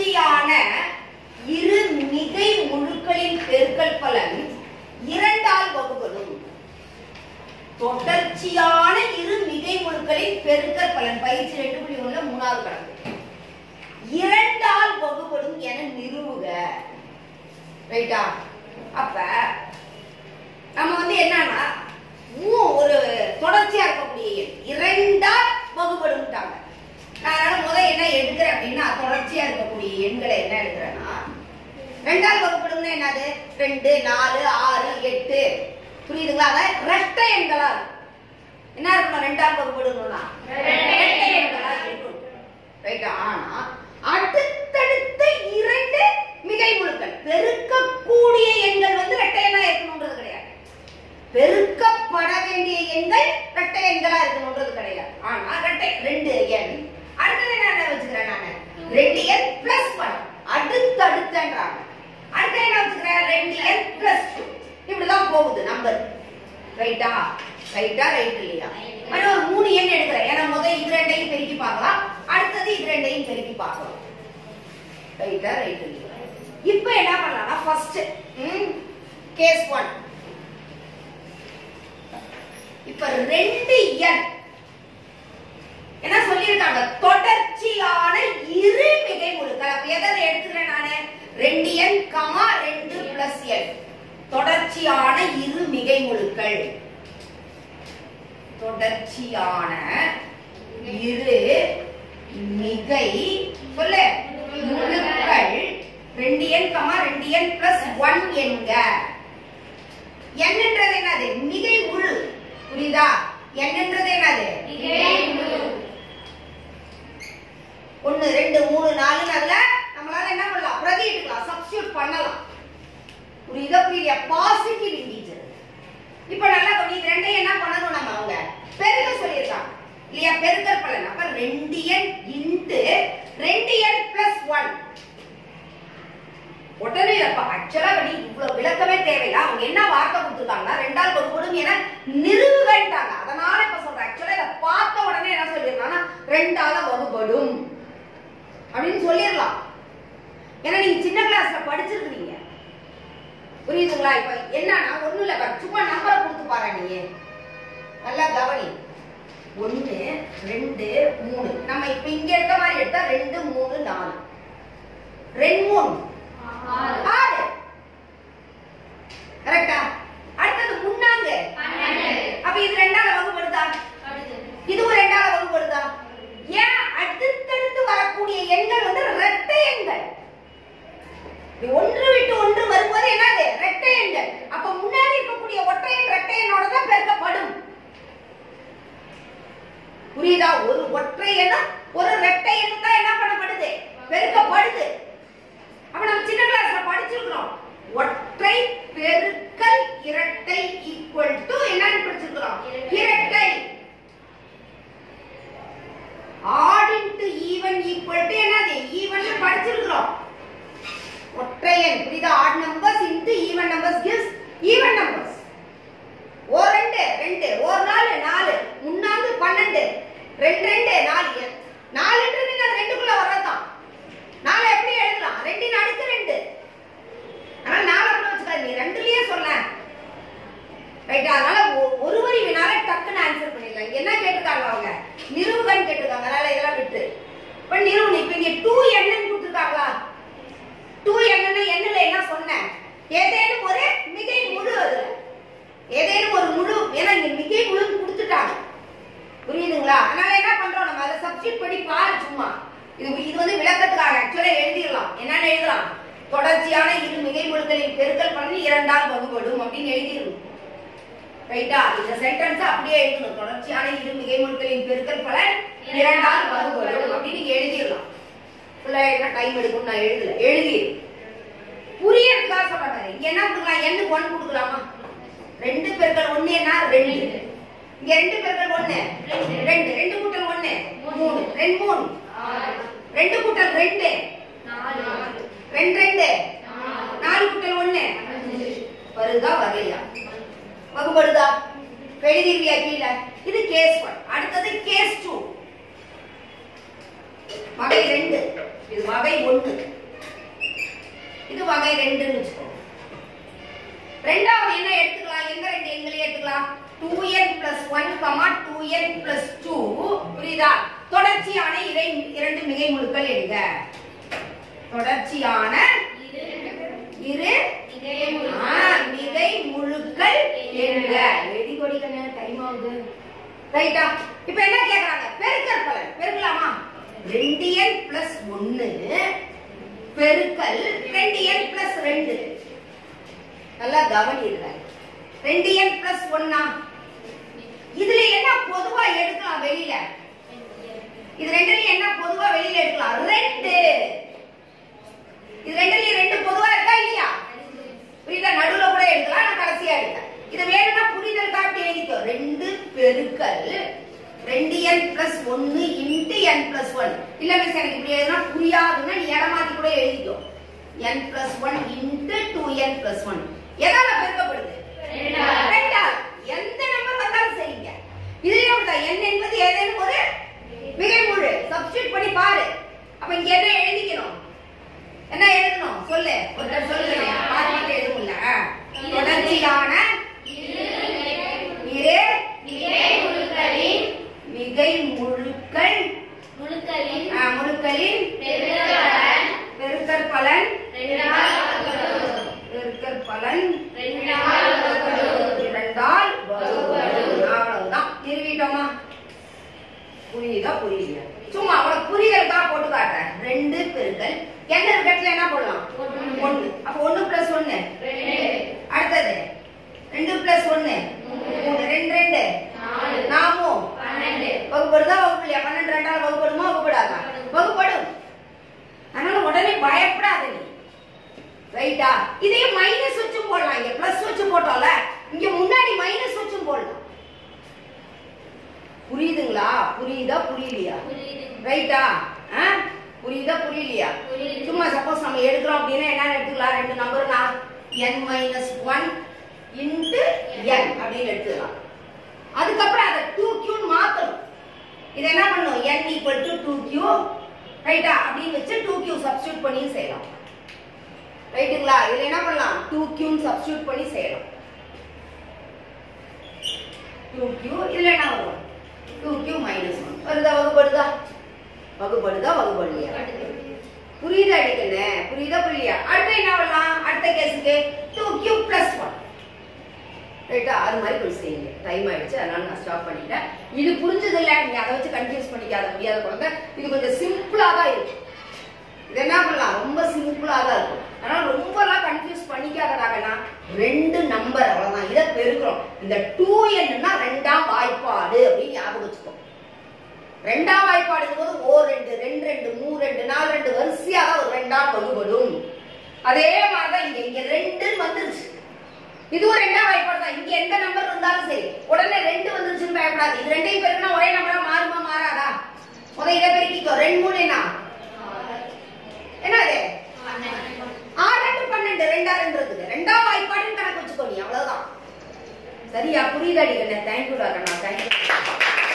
தொடர்ச்சியான இரு மிகை முழுக்களின் பெருக்கல் பலன் இரண்டால் வகுப்படும் தொடர்ச்சியான இரு மிகை முழுக்களின் பெருக்கல் பலன் பயிற்சி ரெண்டு புள்ளி ஒண்ணு மூணாவது கணக்கு இரண்டால் வகுப்படும் என நிறுவுக ரைட்டா அப்ப நம்ம வந்து என்னன்னா மூ- ஒரு தொடர்ச்சியா இருக்கக்கூடிய எண் இரண்டால் வகுப்படும்ட்டாங்க நான் அதனால முதல் என்ன எடுக்கிறேன் அப்படின்னா தொடர்ச்சியா இருக்கக்கூடிய எண்களை என்ன எடுக்கிறேன்னா ரெண்டால் வகுப்படும்னா என்னது? ரெண்டு நாலு ஆறு எட்டு. புரியுதுங்களா? அதான் ரெட்டை எண்களா இருக்கும். என்ன இருக்கணும்? ரெண்டால் வகுப்படும்னா ரெட்டை எண்களா இருக்கணும் ரைட்டா ஆனா அடுத்தடுத்த இரண்டு மிகை முழுக்கள் பெருக்கக்கூடிய எண்கள் வந்து ரெட்டை எண்ணா இருக்கணும்ன்றது கிடையாது பெருக்கப்பட வேண்டிய எண்கள் ரெட்டை எண்களா இருக்கணும்ன்றது கிடையாது ஆனா ரெட்டை ரெண்டு எண் அடுத்தது என்ன வச்சுக்கிறேன் நானு ரெண்டு எண் பிளஸ் ஒன் அடுத்து அடுத்தன்றாங்க அடுத்து என்ன வச்சுக்கிறேன் ரெண்டு எண் பிளஸ் டூ இப்படிதான் போகுது நம்பர் ரைட்டா ரைட்டா ரைட் இல்லையா? மறுபடியும் ஒரு மூணு எண் எடுக்கிறேன். ஏன்னா முதல் இது ரெண்டையும் பெருக்கி பார்க்கலாம். அடுத்தது இது ரெண்டையும் பெருக்கி பார்க்கலாம். ரைட்டா ரைட் இல்லையா? இப்போ என்ன பண்ணலாம்னா ஃபர்ஸ்ட் கேஸ் ஒன் இப்ப ரெண்டு எண். என்ன சொல்லியிருக்காங்க? தொடர்ச்சியான இரு மிகை முழுக்கள். அப்ப எதை எடுத்துக்கிறேன் நானு? ரெண்டு எண் கமா ரெண்டு பிளஸ் எண் தொடர்ச்சியான இரு மிகை முழுக்கள் தொடர்ச்சியான இரு மிகை சொல்லு. முழுக்கள். ரெண்டு எண் கமா ரெண்டு எண் பிளஸ் ஒன் என்க. என்னன்றது என்னது மிகை முழு புரியுதா என்னன்றது என்னது ஒன்னு ரெண்டு மூணு நாலு அதுல நம்மளால என்ன பண்ணலாம் பிரதியிட்டுக்கலாம் சப்ஸ்டியூட் பண்ணலாம் புரியுதா புரியுதா பாசிட்டிவ் இன்டீஜர் இப்ப நல்லா கவனி இது ரெண்டையும் என்ன பண்ணணும் நம்ம அவங்க பெருக்க சொல்லியிருக்காங்க இல்லையா பெருக்கல் பலன் அப்ப ரெண்டு எண் இன்ட்டு ரெண்டு எண் பிளஸ் ஒன் உடனே அப்ப ஆக்சுவலா வழி இவ்வளவு விளக்கமே தேவையில்லை அவங்க என்ன வார்த்தை கொடுத்துருக்காங்கன்னா ரெண்டால் வகுப்படும் என நிறுவுகன்ட்டாங்க அதனால இப்ப சொல்றேன் ஆக்சுவலா இதை பார்த்த உடனே என்ன சொல்லிருக்காங்கன்னா ரெண்டால வகுப்படும் அப்படின்னு சொல்லிடலாம். ஏன்னா நீங்க சின்ன கிளாஸ்ல படிச்சிருக்கீங்க. புரியுதுங்களா? இப்ப என்னன்னா ஒண்ணும் இல்ல சும்மா நம்பரை கொடுத்து பாரு நீ நல்லா கவனி. ஒண்ணு ரெண்டு மூணு. நம்ம இப்ப இங்க எடுத்த மாதிரி எடுத்தா ரெண்டு மூணு நாலு. ரெண்டு மூணு. ஆறு. கரெக்டா அடுத்தது முன்னாங்க அப்ப இது ரெண்டால வகுப்படுதா இதுவும் ரெண்டால வகுப்படுதா ஏன் அடுத்தடுத்து வரக்கூடிய எண்கள் வந்து இரட்டை எண்கள் இப்படி ஒன்று விட்டு ஒன்று வரும்போது என்னது இரட்டை எண்கள் அப்ப முன்னாடி இருக்கக்கூடிய ஒற்றை எண் இரட்டை எண்ணோட தான் பெருக்கப்படும் புரியுதா ஒரு ஒற்றை எண்ணும் ஒரு இரட்டை எண்ணும் தான் என்ன பண்ணப்படுது பெருக்கப்படுது அப்ப நம்ம சின்ன கிளாஸ்ல படிச்சிருக்கிறோம் ஒற்றை பெருக்கல் இரட்டை ஈக்குவல் டு என்னன்னு படிச்சிருக்கிறோம் இரட்டை odd into even equal to என்னது ஈவன் படிச்சிருக்கிறோம் ஒற்றையன் புரியுதா odd numbers into even numbers gives even numbers ஓ ரெண்டு ரெண்டு. ஒரு நாலு நாலு. முன்னாந்து பன்னெண்டு. ரெண்டு ரெண்டு நாலு. நாலுன்றது ரெண்டுக்குள்ள வரதான் நாலு எப்படி எழுதலாம் ரெண்டின் அடுக்கு ரெண்டு ஆனா நாலு கூட வச்சுக்காது நீ ரெண்டுலயே சொல்ல ரைட்டா அதனால ஒ- ஒரு வரி வினால டக்குன்னு ஆன்சர் பண்ணிடலாம் இங்க என்ன கேட்டிருக்காங்க அவங்க நிறுவுகன்னு கேட்டிருக்காங்க அதனால இதெல்லாம் விட்டு இப்ப நிறுவனம் இப்ப இங்க டூ என்னன்னு கொடுத்துருக்காங்களா டூ என்னன்னு சொன்ன ஏதேனும் ஒரு மிகை முழு அது. ஏதேனும் ஒரு முழு ஏன்னா இங்க மிகை முழு கொடுத்துட்டாங்க. புரியுதுங்களா? அதனால என்ன பண்றோம் நம்ம? அதை சப்ஜெக்ட் பண்ணி பாரு சும்மா. இது இது வந்து விளக்கத்துக்காக. ஆக்சுவலா எழுதிடலாம். என்னன்னு எழுதலாம்? தொடர்ச்சியான இரு மிகை முழுக்களின் பெருக்கல் பண்ணி இரண்டால் வகுபடும் அப்படின்னு எழுதிடணும். ரைட்டா இந்த சென்டென்ஸ் அப்படியே எழுதணும். தொடர்ச்சியான இரு மிகை முழுக்களின் பெருக்கல் பலன் இரண்டால் வகுபடும் அப்படின்னு நீங்க எழுதிடலாம். ஃபுல்லா என்ன டைம் எடுக்கும் நான் எழுதல. எழுதிடு புரியறதுக்காக சொல்றாங்க இங்க என்ன கொடுக்கலாம்? எண்ணுக்கு பொண்ணு கொடுக்கலாமா? ரெண்டு பேர்கள் ஒண்ணு என்ன? ரெண்டு. இங்க ரெண்டு பேர்கள் ஒண்ணு ரெண்டு. ரெண்டு. கூட்டல் ஒண்ணு மூணு. ரெண்டு மூணு. ரெண்டு கூட்டல் ரெண்டு. ரெண்டு ரெண்டு. நாலு கூட்டல் ஒண்ணு வருதா வரலையா வகுப்படுதா? எழுதிருவியா கீழே? இது கேஸ் ஒன் அடுத்தது கேஸ் டூ வகை ரெண்டு. இது வகை ஒன்று இது வகை ரெண்டுன்னு வச்சுக்கோ ரெண்டாவது என்ன எடுத்துக்கலாம்? எந்த ரெண்டு எங்களை எடுத்துக்கலாம்? Two n plus one comma two n plus two புரியுதா? தொடர்ச்சியான இறை இரண்டு மிகை முழுக்கள் எடுங்க. தொடர்ச்சியான இரு ஆ, மிகை முழுக்கள் எடுங்க. எழுதி கொடிக்கண்ணே டைம் ஆகுது. ரைட்டா இப்போ என்ன கேக்குறாங்க? பெருக்கல் பலன் பெருக்கலாமா? ரெண்டு என் பிளஸ் ஒன்னு பெருக்கல் ரெண்டு என் பிளஸ் ரெண்டு. நல்லா கவனிடுங்க ரெண்டு என் பிளஸ் ஒன்னா இதுல என்ன பொதுவா எடுக்கலாம் வெளியில? இது ரெண்டுலயும் என்ன பொதுவா வெளியில எடுக்கலாம்? ரெண்டு. இது ரெண்டுலயும் ரெண்டு பொதுவா இருக்கா இல்லையா? புரியுதா நடுவுல கூட எடுக்கலாம் நான் கடைசியா எடுத்தேன் இது வேணும்னா புரிதல் காட்டி எழுதிக்கோ. ரெண்டு பெருக்கல் ரெண்டு என் பிளஸ் ஒன்னு இன்னும் என் பிளஸ் ஒன் இல்ல மிஸ் எனக்கு இப்படி எதுனா புரியாதுன்னா நீ இடமாத்தி கூட எழுதிக்கோ. N plus one into two n plus one எதால பெருக்கப்படுது? ரெண்டால் எந்த நம்பர் வந்தாலும் சரிங்க. இதுலயும் அப்படிதான் n என்பது ஏதேனும் ஒரு மிகை முழு. சப்ஸ்டிட் பண்ணி பாரு. அப்ப இங்க என்ன எழுதிக்கணும்? என்ன எழுதணும்? சொல்லு. ஒருத்தர் சொல்லுங்க பார்த்துட்டு எதுவும் இல்ல. தொடர்ச்சியான மிகை முழுக்கள் முழுக்களின் பெருக்கற் பலன் பெருக்கற் பலன் இரண்டால். அவ்வளவுதான். நிறுவிட்டோமா? புரியுதா புரியல சும்மா உனக்கு புரியறதுக்காக போட்டு காட்டுறேன். ரெண்டு பெருக்கல் என்ன இடத்துல என்ன போடலாம்? ஒண்ணு அப்ப ஒண்ணு பிளஸ் ஒண்ணு அடுத்தது. ரெண்டு பிளஸ் ஒண்ணு மூணு ரெண்டு ரெண்டு. நாமும் வகுப்படுதா வகுப்பலையா? பன்னெண்டு ரெண்டால் வகுப்படுமா வகுப்படாதா வகுப்படும். அதனால உடனே பயப்படாத நீ ரைட்டா இதே மைனஸ் வச்சும் போடலாம் இங்க. பிளஸ் வச்சு போட்டோம்ல? இங்க முன்னாடி மைனஸ் வச்சும் போடலாம். புரியுதுங்களா? புரியுதா? புரியலையா? ரைட்டா? புரியுதா? புரியலையா? சும்மா சப்போஸ் நம்ம எடுக்கிறோம் அப்படின்னா என்ன எடுத்துக்கலாம். ரெண்டு நம்பர் நான் n minus one into n அப்படின்னு எடுத்துக்கலாம். அதுக்கப்புறம் அதை டூ கியூன்னு மாத்தணும். இதை என்ன பண்ணணும்? n equal to two q ரைட்டா? அப்படின்னு வச்சு டூ கியூ சப்ஸ்டியூட் பண்ணி செய்யலாம். ரைட்டுங்களா? இதுல என்ன பண்ணலாம்? டூ கியூன்னு சப்ஸ்டியூட் பண்ணி செய்யலாம். டூ கியூ இதுல என்ன வரும்? டூ கியூ மைனஸ் ஒன் வருதா வகுப்படுதா வகுப்படுதா வகுப்படலையா புரியுதா அடிக்கண்ணே புரியுதா புரியலையா? அடுத்து என்ன பண்ணலாம் அடுத்த கேஸுக்கு டூ கியூ பிளஸ் ஒன் ரைட்டா அது மாதிரி போய் செய்யுங்க. டைம் ஆயிடுச்சு அதனால நான் ஸ்டாப் பண்ணிட்டேன். இது புரிஞ்சது இல்லை நீங்க அதை வச்சு கன்ஃபியூஸ் பண்ணிக்காத முடியாத குழந்தை. இது கொஞ்சம் சிம்பிளா தான் இருக்கும் இது என்ன பண்ணலாம்? ரொம்ப சிம்பிளா தான் இருக்கும் அதனால ரொம்பலாம் கன்ஃபியூஸ் பண்ணிக்காதடாகனா ரெண்டு நம்பர் அவ்வளவுதான். இதை பெருக்கிறோம் இந்த டூ என்னன்னா ரெண்டாம் வாய்ப்பாடு அப்படின்னு ஞாபகம் வச்சுக்கோம் ரெண்டாம் வாய்ப்பாடுங்கும் போது ஓ ரெண்டு ரெண்டு ரெண்டு மூணு ரெண்டு நாலு ரெண்டு வரிசையாக ஒரு ரெண்டாம் வகுபடும் அதே மாதிரிதான் இங்க இங்க ரெண்டு வந்துருச்சு. இதுவும் ரெண்டாம் வாய்ப்பாடு தான். இங்க எந்த நம்பர் இருந்தாலும் சரி. உடனே ரெண்டு வந்துருச்சுன்னு பயப்படாது. இது ரெண்டையும் பெருக்கினா ஒரே நம்பரா மாறுமா மாறாதா? முத இதை பெருக்கிக்கோ. ரெண்டு மூணு என்ன? என்னது? ஆறு ரெண்டு பன்னெண்டு. ரெண்டா ரெண்டுறதுக்கு ரெண்டாம் வாய்ப்பாடுன்னு கணக்கு வச்சுக்கோ நீ. அவ்வளவுதான். சரியா? புரியுதாடி கண்ணா தேங்க்யூடா கண்ணா தேங்க்யூ